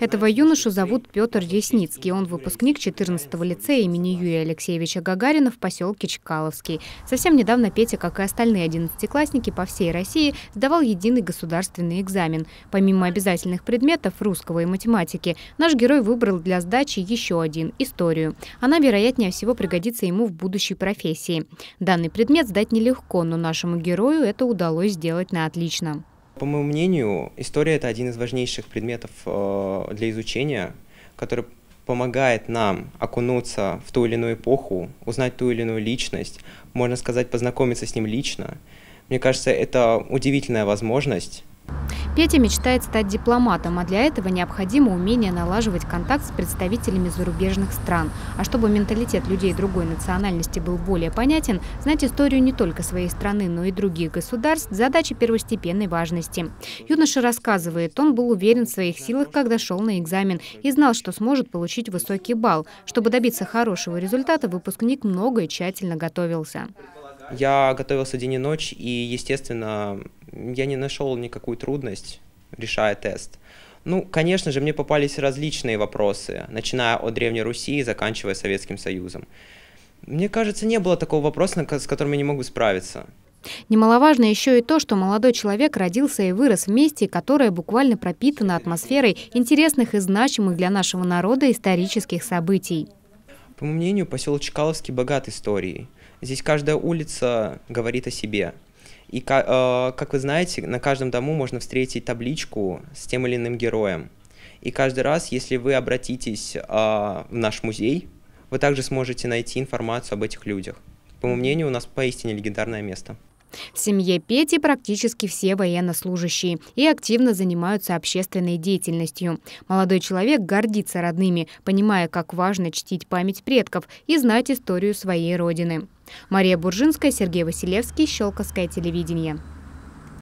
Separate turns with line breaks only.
Этого юношу зовут Петр Десницкий. Он выпускник 14-го лицея имени Юрия Алексеевича Гагарина в поселке Чкаловский. Совсем недавно Петя, как и остальные одиннадцатиклассники по всей России, сдавал единый государственный экзамен. Помимо обязательных предметов русского и математики, наш герой выбрал для сдачи еще один – историю. Она, вероятнее всего, пригодится ему в будущей профессии. Данный предмет сдать нелегко, но нашему герою это удалось сделать на отлично.
По моему мнению, история – это один из важнейших предметов э, для изучения, который помогает нам окунуться в ту или иную эпоху, узнать ту или иную личность, можно сказать, познакомиться с ним лично. Мне кажется, это удивительная возможность
Петя мечтает стать дипломатом, а для этого необходимо умение налаживать контакт с представителями зарубежных стран. А чтобы менталитет людей другой национальности был более понятен, знать историю не только своей страны, но и других государств – задача первостепенной важности. Юноша рассказывает, он был уверен в своих силах, когда шел на экзамен, и знал, что сможет получить высокий балл. Чтобы добиться хорошего результата, выпускник много и тщательно готовился.
Я готовился день и ночь, и, естественно, я не нашел никакую трудность, решая тест. Ну, конечно же, мне попались различные вопросы, начиная от Древней Руси и заканчивая Советским Союзом. Мне кажется, не было такого вопроса, с которым я не мог бы справиться.
Немаловажно еще и то, что молодой человек родился и вырос в месте, которое буквально пропитано атмосферой интересных и значимых для нашего народа исторических событий.
По моему мнению, поселок Чкаловский богат историей. Здесь каждая улица говорит о себе. И, э, как вы знаете, на каждом дому можно встретить табличку с тем или иным героем. И каждый раз, если вы обратитесь э, в наш музей, вы также сможете найти информацию об этих людях. По моему мнению, у нас поистине легендарное место.
В семье Пети практически все военнослужащие и активно занимаются общественной деятельностью. Молодой человек гордится родными, понимая, как важно чтить память предков и знать историю своей родины. Мария Буржинская, Сергей Василевский, Щелковское телевидение.